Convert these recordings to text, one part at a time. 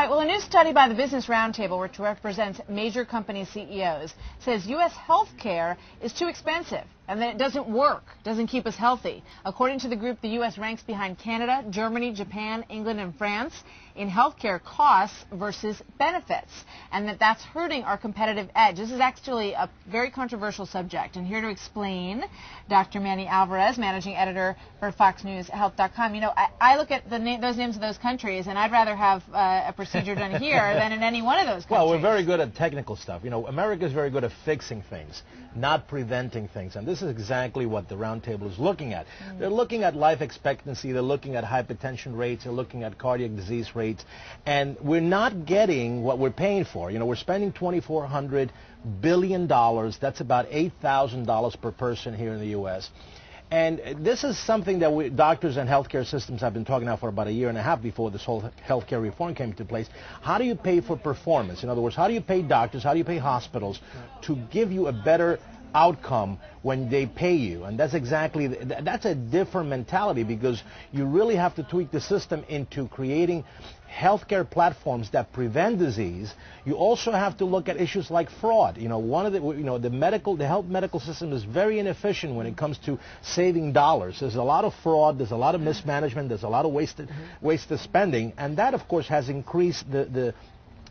right, well, a new study by the Business Roundtable, which represents major company CEOs, says U.S. health care is too expensive and that it doesn't work, doesn't keep us healthy. According to the group, the U.S. ranks behind Canada, Germany, Japan, England, and France in healthcare costs versus benefits, and that that's hurting our competitive edge. This is actually a very controversial subject, and here to explain, Dr. Manny Alvarez, managing editor for FoxNewsHealth.com. You know, I, I look at na those names of those countries, and I'd rather have uh, a procedure done here than in any one of those countries. Well, we're very good at technical stuff. You know, America is very good at fixing things, not preventing things, and this this is exactly what the roundtable is looking at. Mm. They're looking at life expectancy, they're looking at hypertension rates, they're looking at cardiac disease rates, and we're not getting what we're paying for. You know, we're spending 2,400 billion dollars. That's about $8,000 per person here in the U.S. And this is something that we, doctors and healthcare systems have been talking about for about a year and a half before this whole healthcare reform came into place. How do you pay for performance? In other words, how do you pay doctors, how do you pay hospitals to give you a better outcome when they pay you. And that's exactly, that's a different mentality because you really have to tweak the system into creating healthcare platforms that prevent disease. You also have to look at issues like fraud. You know, one of the, you know, the medical, the health medical system is very inefficient when it comes to saving dollars. There's a lot of fraud, there's a lot of mismanagement, there's a lot of wasted, mm-hmm. wasted spending, and that, of course, has increased the, the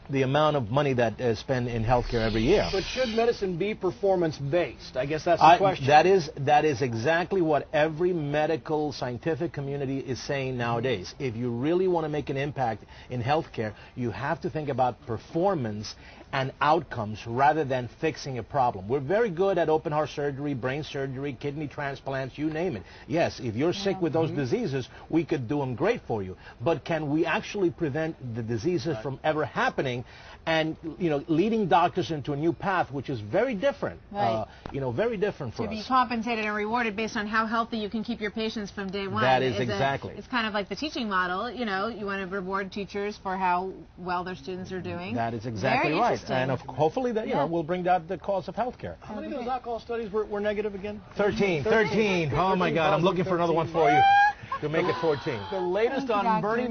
the amount of money that is spent in healthcare every year. But should medicine be performance-based? I guess that's the I, question. That is, that is exactly what every medical scientific community is saying nowadays. If you really want to make an impact in healthcare, you have to think about performance and outcomes rather than fixing a problem. We're very good at open heart surgery, brain surgery, kidney transplants, you name it. Yes, if you're sick with those mm -hmm. diseases, we could do them great for you. But can we actually prevent the diseases from ever happening and, you know, leading doctors into a new path, which is very different, right. uh, you know, very different for to us. To be compensated and rewarded based on how healthy you can keep your patients from day one. That is, is exactly. A, it's kind of like the teaching model, you know, you want to reward teachers for how well their students are doing. That is exactly very right and of, hopefully that you yeah. know will bring down the cost of health care. How many of those alcohol studies were, were negative again? 13, 13. 13. Oh my God, I'm looking for another one for you to make it 14. The latest on Bernie.